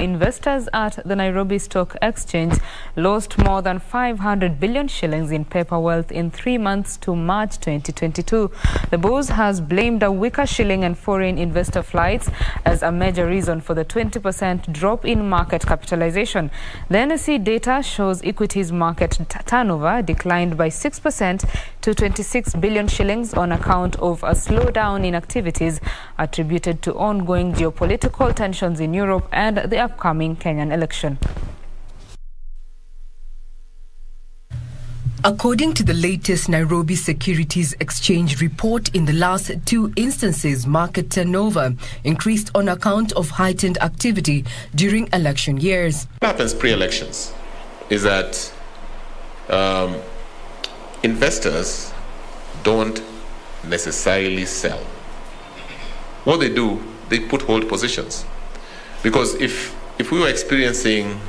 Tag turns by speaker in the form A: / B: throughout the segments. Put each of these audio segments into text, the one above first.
A: investors at the Nairobi Stock Exchange lost more than 500 billion shillings in paper wealth in three months to March 2022. The Bourse has blamed a weaker shilling and foreign investor flights as a major reason for the 20% drop in market capitalization. The NSE data shows equities market turnover declined by 6% to 26 billion shillings on account of a slowdown in activities attributed to ongoing geopolitical tensions in Europe and the upcoming Kenyan election.
B: According to the latest Nairobi Securities Exchange report, in the last two instances, market turnover increased on account of heightened activity during election years.
C: What happens pre elections is that um, investors don't necessarily sell. What they do, they put hold positions. Because if, if we were experiencing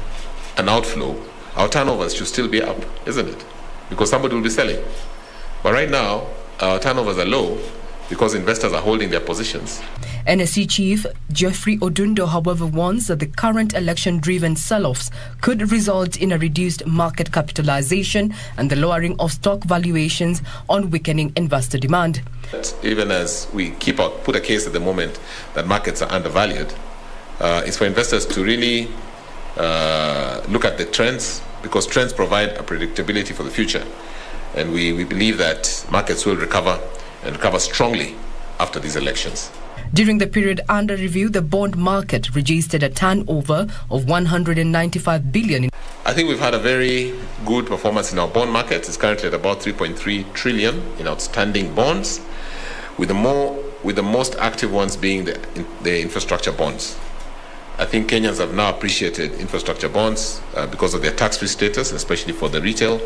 C: an outflow, our turnovers should still be up, isn't it? Because somebody will be selling. But right now, our turnovers are low because investors are holding their positions.
B: NSE chief Geoffrey Odundo, however, warns that the current election driven sell offs could result in a reduced market capitalization and the lowering of stock valuations on weakening investor demand.
C: Even as we keep out, put a case at the moment that markets are undervalued, uh, is for investors to really uh, look at the trends because trends provide a predictability for the future. And we, we believe that markets will recover and recover strongly after these elections.
B: During the period under review, the bond market registered a turnover of 195 billion.
C: I think we've had a very good performance in our bond market. It's currently at about 3.3 trillion in outstanding bonds, with the more with the most active ones being the, the infrastructure bonds. I think Kenyans have now appreciated infrastructure bonds uh, because of their tax-free status, especially for the retail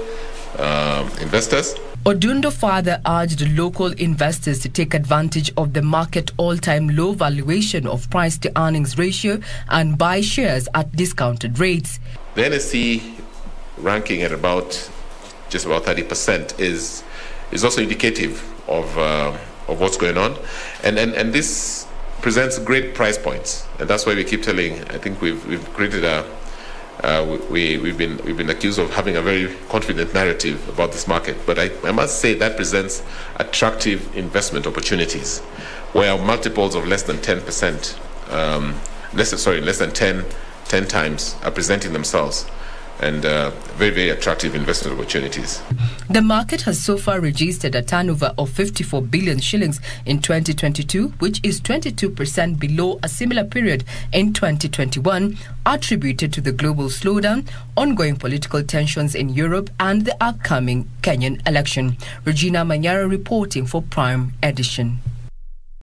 C: um, investors.
B: Odundo further urged local investors to take advantage of the market all-time low valuation of price to earnings ratio and buy shares at discounted rates.
C: The NSE ranking at about just about 30% is is also indicative of uh, of what's going on, and and and this presents great price points, and that's why we keep telling. I think we've we've created a uh, we, we've, been, we've been accused of having a very confident narrative about this market, but I, I must say that presents attractive investment opportunities where multiples of less than 10%, um, less, sorry, less than 10, 10 times are presenting themselves and uh, very, very attractive investment opportunities.
B: The market has so far registered a turnover of 54 billion shillings in 2022, which is 22% below a similar period in 2021, attributed to the global slowdown, ongoing political tensions in Europe, and the upcoming Kenyan election. Regina Manyara reporting for Prime Edition.